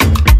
you